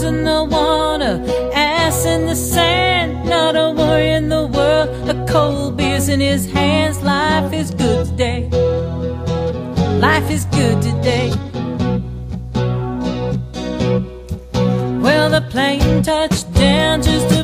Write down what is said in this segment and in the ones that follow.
In the water, ass in the sand, not a worry in the world. A cold beer's in his hands. Life is good today. Life is good today. Well, the plane touched down just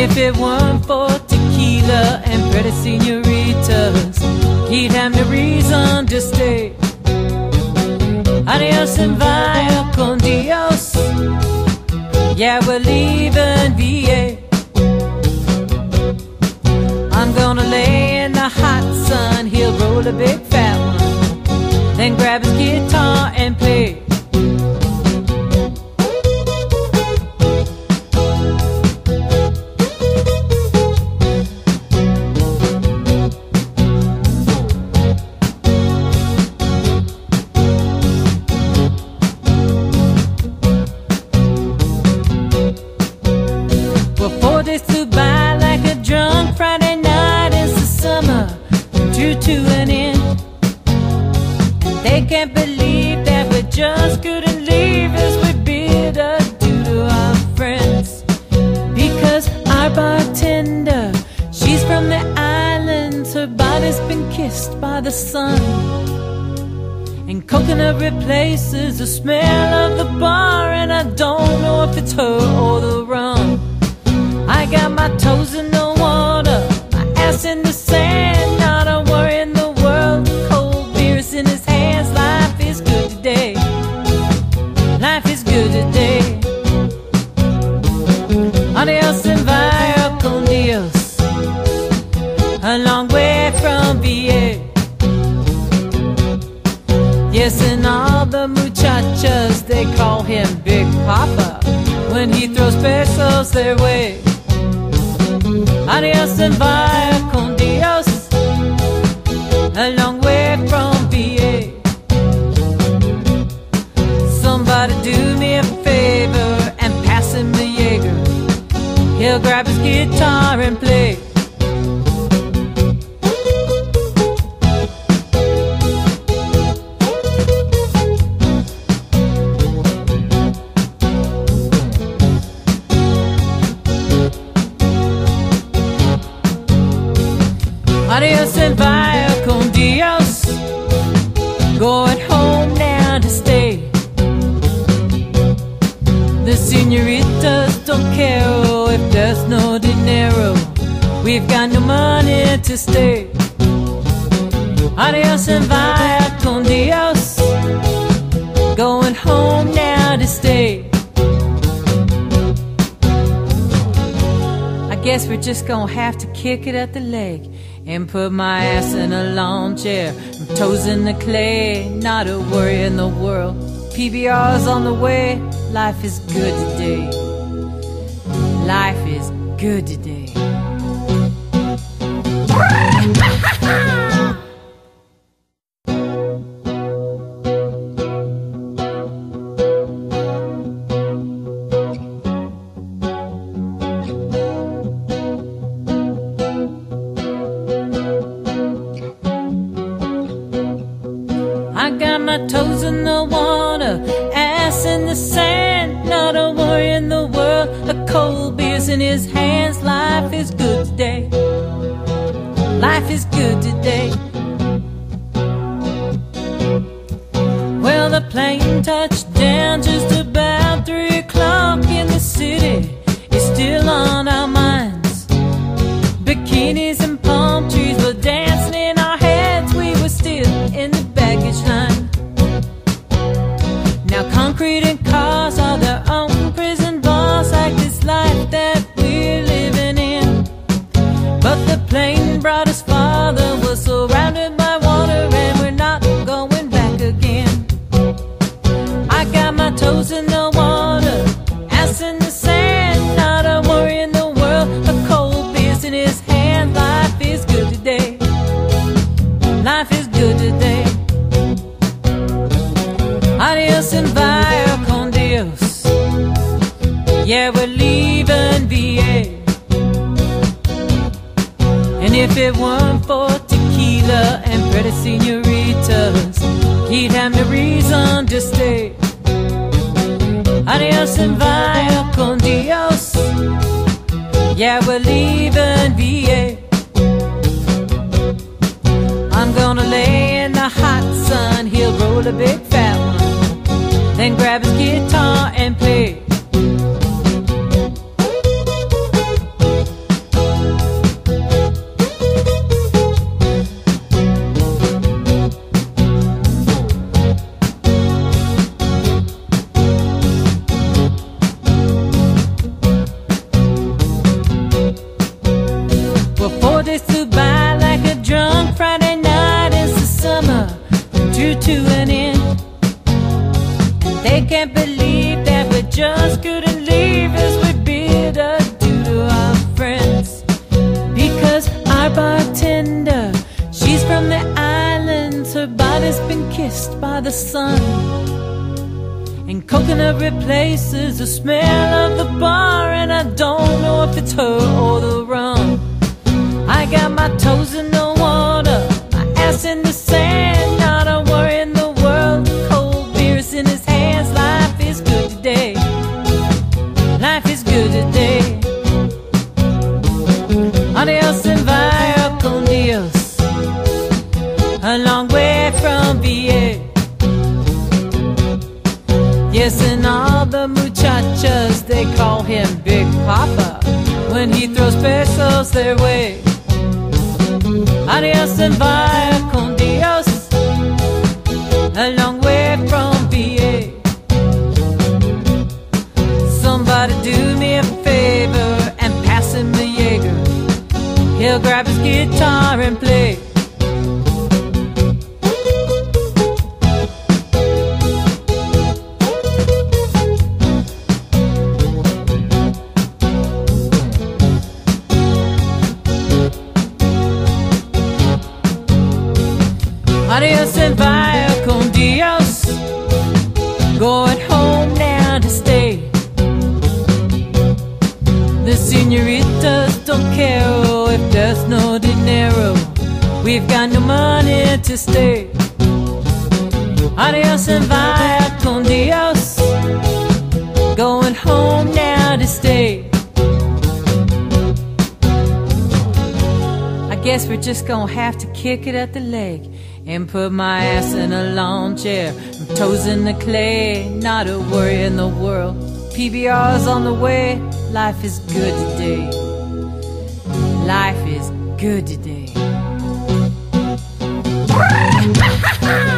if it weren't for tequila and pretty senoritas, he'd have no reason to stay. Adios and vaya con Dios. Yeah, we're leaving VA. I'm gonna lay in the hot sun, he'll roll a big fat one, then grab his guitar they can't believe that we just couldn't leave as we bid adieu to our friends. Because our bartender, she's from the islands, her body's been kissed by the sun. And coconut replaces the smell of the bar, and I don't know if it's her or the rum. I got my toes in the water, my ass in the sand, their way. Adios and vaya con Dios, a long way from VA. Somebody do me a favor and pass him the Jaeger. He'll grab his guitar and and vaya con Dios. Going home now to stay. The senoritas don't care if there's no dinero. We've got no money to stay. Adios and via con Dios. Going home now to stay. I guess we're just gonna have to kick it at the leg and put my ass in a lawn chair, toes in the clay, not a worry in the world. PBR's on the way, life is good today. Life is good today. Cold beer's in his hands. Life is good today. Life is good today. Well, the plane touched down just about three o'clock in the city. It's still on our minds. Bikinis Good today. Adios and via oh, con Dios. Yeah, we're leaving VA. And if it weren't for tequila and pretty senoritas, he'd have no reason to stay. Adios and via oh, con Dios. Yeah, we're leaving VA gonna lay in the hot sun, he'll roll a big fat one, then grab his guitar and play. The sun. And coconut replaces the smell of the bar, and I don't know if it's her or the rum. I got my toes in the water, my ass in the sand, not a worry in the world. Cold beers in his hands, life is good today. Life is good today. Adios and vaya con Dios. A long way from VA. Yes, and all the muchachas, they call him Big Papa when he throws pesos their way. Adios and vaya con Dios, a long way from VA. Somebody do me a favor and pass him the Jaeger. He'll grab his guitar and play. Senoritas don't care oh, if there's no dinero. We've got no money to stay. Adios and vaya con Dios. Going home now to stay. I guess we're just gonna have to kick it at the leg and put my ass in a lawn chair, and toes in the clay, not a worry in the world. PBR's on the way, Life is good today. Life is good today.